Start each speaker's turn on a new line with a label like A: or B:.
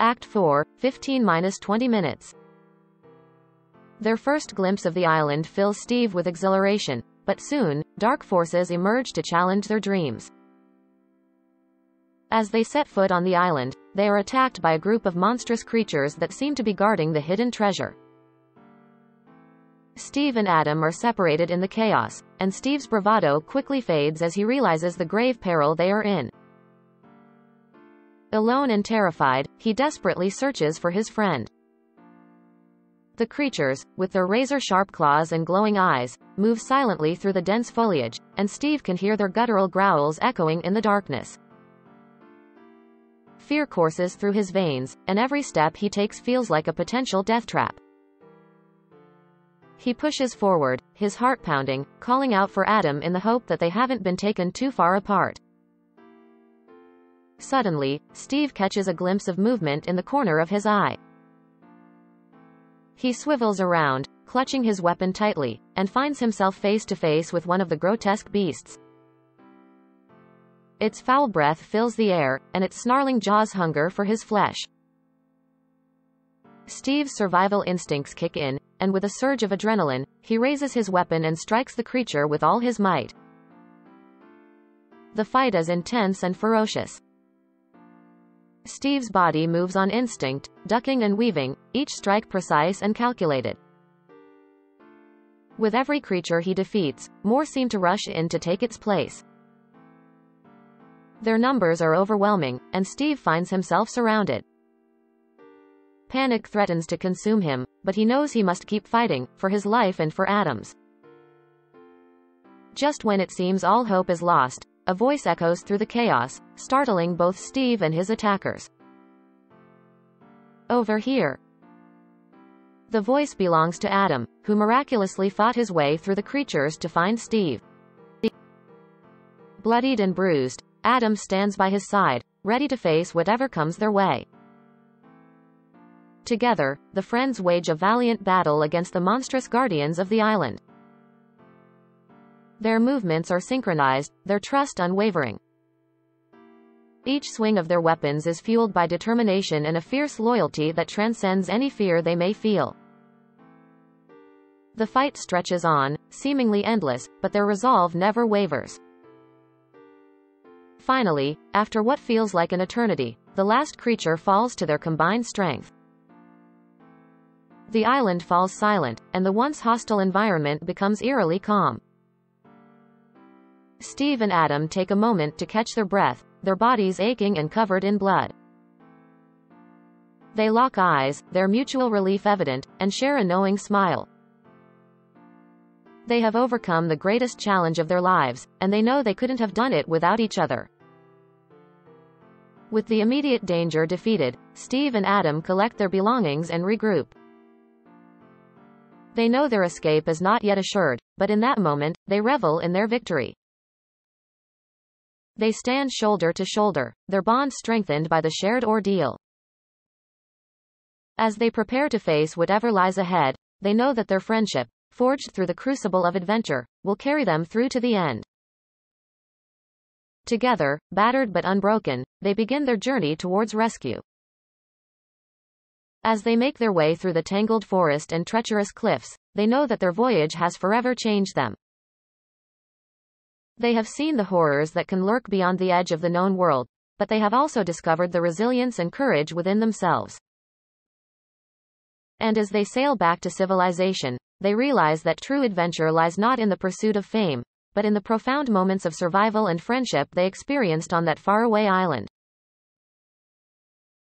A: Act 4, 15-20 minutes. Their first glimpse of the island fills Steve with exhilaration, but soon, dark forces emerge to challenge their dreams. As they set foot on the island, they are attacked by a group of monstrous creatures that seem to be guarding the hidden treasure. Steve and Adam are separated in the chaos, and Steve's bravado quickly fades as he realizes the grave peril they are in. Alone and terrified, he desperately searches for his friend. The creatures, with their razor-sharp claws and glowing eyes, move silently through the dense foliage, and Steve can hear their guttural growls echoing in the darkness. Fear courses through his veins, and every step he takes feels like a potential death trap. He pushes forward, his heart pounding, calling out for Adam in the hope that they haven't been taken too far apart. Suddenly, Steve catches a glimpse of movement in the corner of his eye. He swivels around, clutching his weapon tightly, and finds himself face to face with one of the grotesque beasts. Its foul breath fills the air, and its snarling jaws hunger for his flesh. Steve's survival instincts kick in, and with a surge of adrenaline, he raises his weapon and strikes the creature with all his might. The fight is intense and ferocious. Steve's body moves on instinct, ducking and weaving, each strike precise and calculated. With every creature he defeats, more seem to rush in to take its place. Their numbers are overwhelming, and Steve finds himself surrounded. Panic threatens to consume him, but he knows he must keep fighting, for his life and for Adam's. Just when it seems all hope is lost, a voice echoes through the chaos, startling both Steve and his attackers. Over here. The voice belongs to Adam, who miraculously fought his way through the creatures to find Steve. Bloodied and bruised, Adam stands by his side, ready to face whatever comes their way. Together, the friends wage a valiant battle against the monstrous guardians of the island. Their movements are synchronized, their trust unwavering. Each swing of their weapons is fueled by determination and a fierce loyalty that transcends any fear they may feel. The fight stretches on, seemingly endless, but their resolve never wavers. Finally, after what feels like an eternity, the last creature falls to their combined strength. The island falls silent, and the once hostile environment becomes eerily calm. Steve and Adam take a moment to catch their breath, their bodies aching and covered in blood. They lock eyes, their mutual relief evident, and share a knowing smile. They have overcome the greatest challenge of their lives, and they know they couldn't have done it without each other. With the immediate danger defeated, Steve and Adam collect their belongings and regroup. They know their escape is not yet assured, but in that moment, they revel in their victory. They stand shoulder to shoulder, their bond strengthened by the shared ordeal. As they prepare to face whatever lies ahead, they know that their friendship, forged through the crucible of adventure, will carry them through to the end. Together, battered but unbroken, they begin their journey towards rescue. As they make their way through the tangled forest and treacherous cliffs, they know that their voyage has forever changed them. They have seen the horrors that can lurk beyond the edge of the known world, but they have also discovered the resilience and courage within themselves. And as they sail back to civilization, they realize that true adventure lies not in the pursuit of fame, but in the profound moments of survival and friendship they experienced on that faraway island.